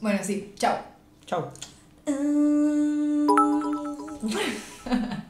Bueno, sí, chao. Chao. Em,